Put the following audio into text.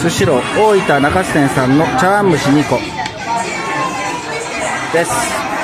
スシロー大分中洲店さんの茶碗蒸し2個です。